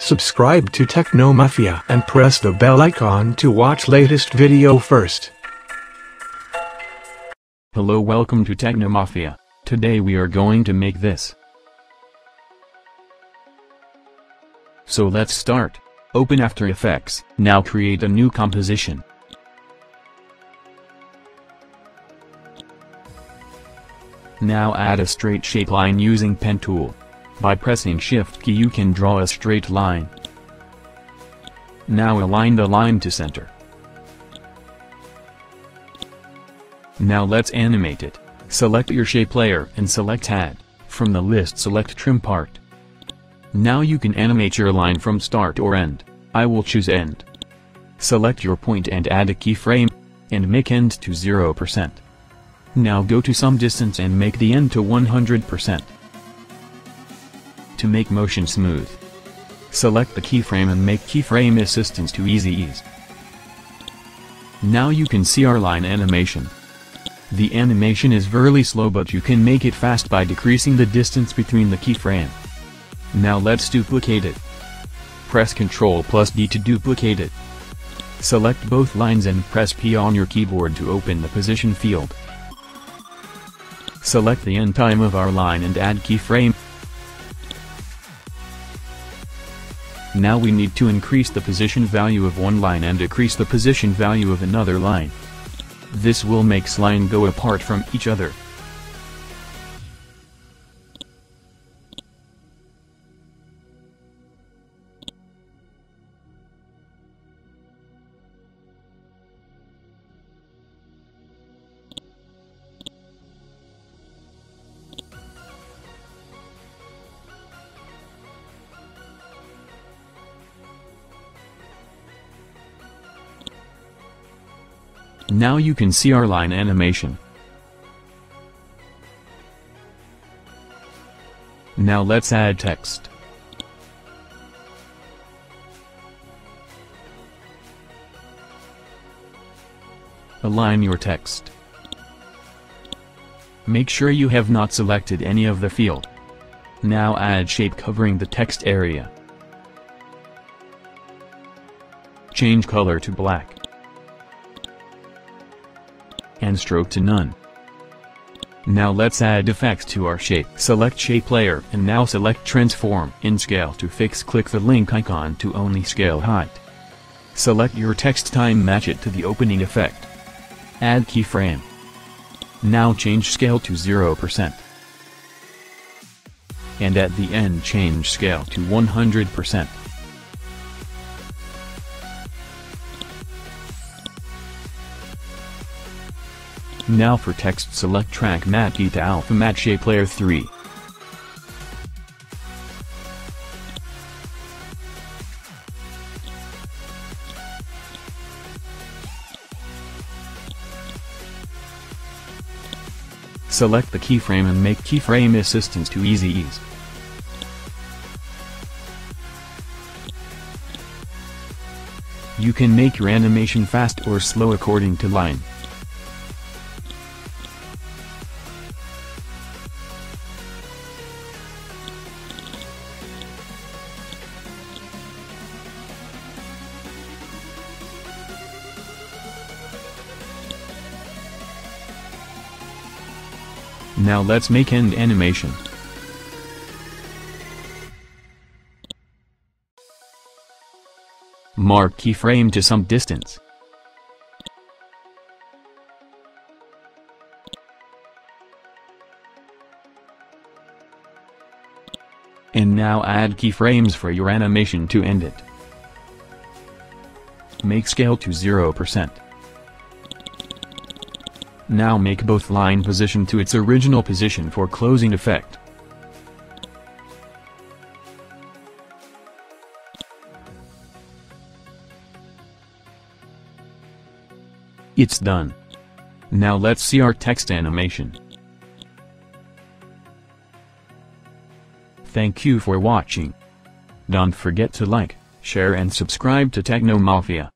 Subscribe to Techno Mafia and press the bell icon to watch latest video first. Hello welcome to Techno Mafia. Today we are going to make this. So let's start. Open After Effects. Now create a new composition. Now add a straight shape line using pen tool. By pressing shift key you can draw a straight line. Now align the line to center. Now let's animate it. Select your shape layer and select add. From the list select trim path. Now you can animate your line from start or end. I will choose end. Select your point and add a keyframe, and make end to 0%. Now go to some distance and make the end to 100%. To make motion smooth. Select the keyframe and make keyframe assistant to easy ease. Now you can see our line animation. The animation is very slow but you can make it fast by decreasing the distance between the keyframe. Now let's duplicate it. Press Ctrl plus D to duplicate it. Select both lines and press P on your keyboard to open the position field. Select the end time of our line and add keyframe. Now we need to increase the position value of one line and decrease the position value of another line. This will make line go apart from each other. Now you can see our line animation. Now let's add text. Align your text. Make sure you have not selected any of the field. Now add shape covering the text area. Change color to black and stroke to none. Now let's add effects to our shape. Select shape layer and now select transform in scale to fix click the link icon to only scale height. Select your text time match it to the opening effect. Add keyframe. Now change scale to 0%. And at the end change scale to 100%. Now for text select track to alpha matte shape layer 3. Select the keyframe and make keyframe assistant to easy ease. You can make your animation fast or slow according to line. Now let's make end animation. Mark keyframe to some distance. And now add keyframes for your animation to end it. Make scale to 0%. Now make both line position to its original position for closing effect. It's done. Now let's see our text animation. Thank you for watching. Don't forget to like, share and subscribe to Techno Mafia.